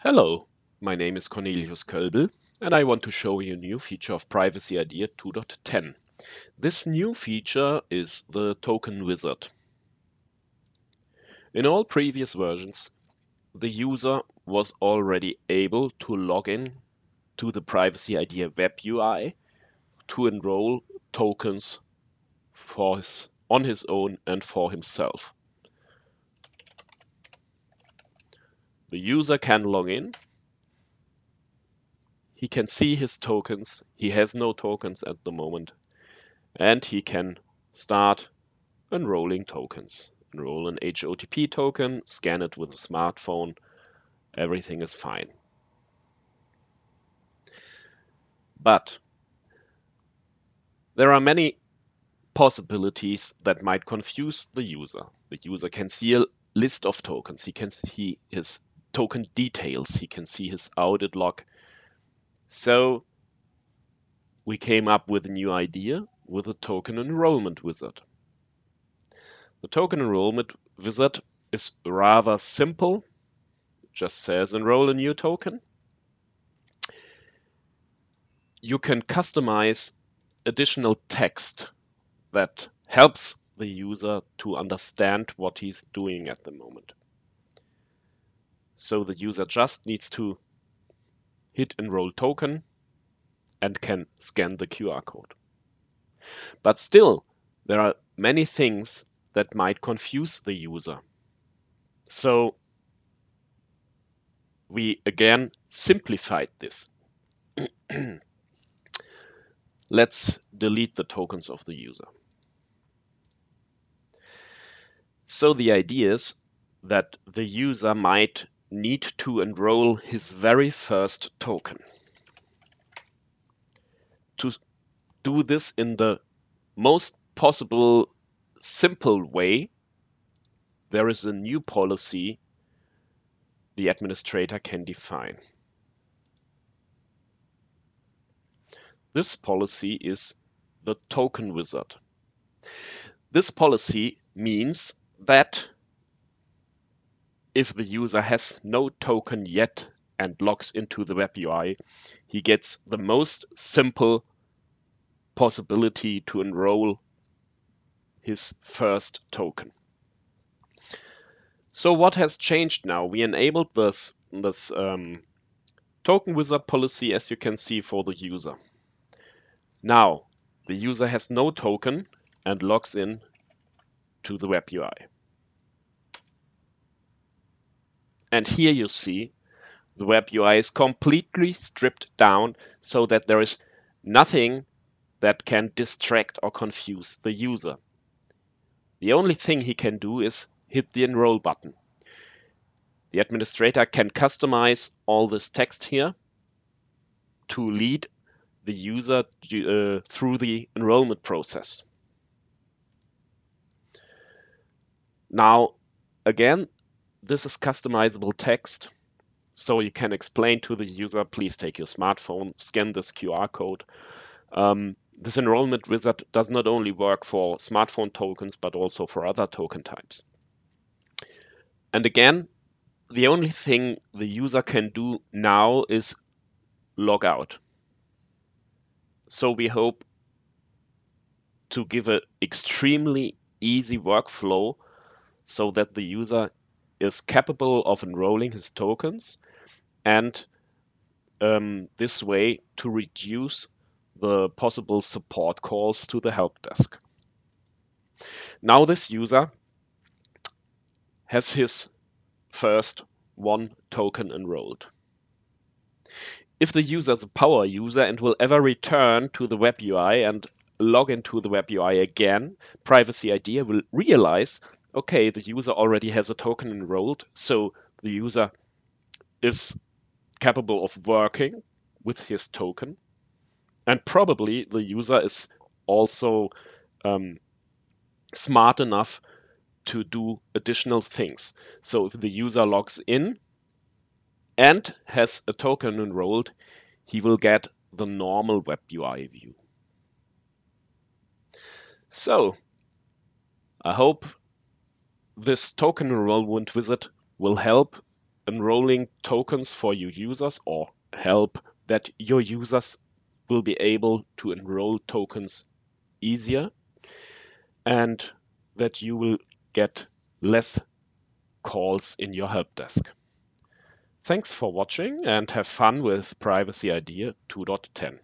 Hello, my name is Cornelius Kölbel and I want to show you a new feature of privacyIDEA 2.10. This new feature is the token wizard. In all previous versions, the user was already able to log in to the privacyIDEA web UI to enroll tokens for his, on his own and for himself. The user can log in. He can see his tokens. He has no tokens at the moment. And he can start enrolling tokens. Enroll an HOTP token, scan it with a smartphone. Everything is fine. But there are many possibilities that might confuse the user. The user can see a list of tokens. He can see his token details. He can see his audit log. So we came up with a new idea with a token enrollment wizard. The token enrollment wizard is rather simple. It just says enroll a new token. You can customize additional text that helps the user to understand what he's doing at the moment. So the user just needs to hit enroll token and can scan the QR code. But still, there are many things that might confuse the user. So we again simplified this. Let's delete the tokens of the user. So the idea is that the user might need to enroll his very first token. To do this in the most possible simple way, there is a new policy the administrator can define. This policy is the token wizard. This policy means that if the user has no token yet and logs into the web UI, he gets the most simple possibility to enroll his first token. So what has changed now? We enabled this, this um, token wizard policy, as you can see, for the user. Now, the user has no token and logs in to the web UI. And here you see the web UI is completely stripped down so that there is nothing that can distract or confuse the user. The only thing he can do is hit the enroll button. The administrator can customize all this text here to lead the user uh, through the enrollment process. Now, again, this is customizable text. So you can explain to the user, please take your smartphone, scan this QR code. Um, this enrollment wizard does not only work for smartphone tokens, but also for other token types. And again, the only thing the user can do now is log out. So we hope to give an extremely easy workflow so that the user is capable of enrolling his tokens and um, this way to reduce the possible support calls to the help desk. Now this user has his first one token enrolled. If the user is a power user and will ever return to the web UI and log into the web UI again, privacyIDEA will realize okay, the user already has a token enrolled, so the user is capable of working with his token. And probably the user is also um, smart enough to do additional things. So if the user logs in and has a token enrolled, he will get the normal web UI view. So I hope this token enrollment wizard will help enrolling tokens for your users or help that your users will be able to enroll tokens easier and that you will get less calls in your help desk. Thanks for watching and have fun with privacyIDEA 2.10.